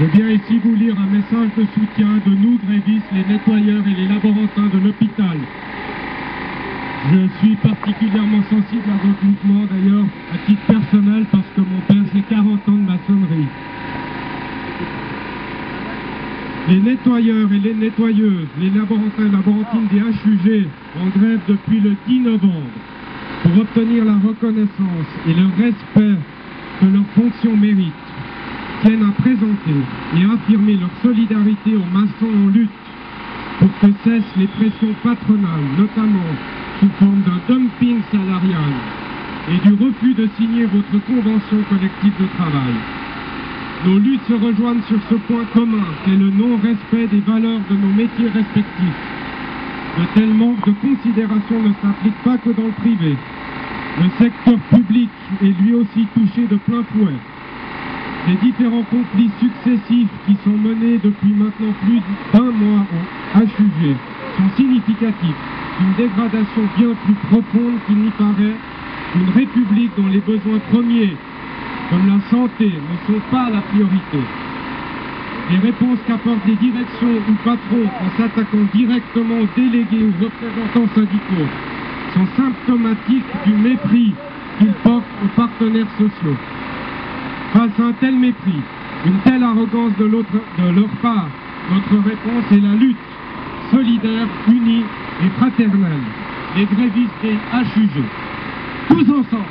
Je viens ici vous lire un message de soutien de nous, grévistes, les nettoyeurs et les laborantins de l'hôpital. Je suis particulièrement sensible à votre mouvement, d'ailleurs, à titre personnel, parce que mon père, c'est 40 ans de maçonnerie. Les nettoyeurs et les nettoyeuses, les laborantins et laborantines des HUG en grève depuis le 10 novembre pour obtenir la reconnaissance et le respect que leurs fonctions méritent à présenter et affirmer leur solidarité aux maçons en lutte pour que cessent les pressions patronales, notamment sous forme d'un dumping salarial et du refus de signer votre convention collective de travail. Nos luttes se rejoignent sur ce point commun, qu'est le non-respect des valeurs de nos métiers respectifs. De tels manques de considération ne s'appliquent pas que dans le privé. Le secteur public est lui aussi touché de plein fouet. Les différents conflits successifs qui sont menés depuis maintenant plus d'un mois au HUG sont significatifs d'une dégradation bien plus profonde qu'il n'y paraît, d'une république dont les besoins premiers, comme la santé, ne sont pas la priorité. Les réponses qu'apportent les directions ou patrons en s'attaquant directement aux délégués ou représentants syndicaux sont symptomatiques du mépris qu'ils portent aux partenaires sociaux. Face à un tel mépris, une telle arrogance de, leur part, notre réponse est la lutte solidaire, unie et fraternelle. Les grévistes et HUG. Tous ensemble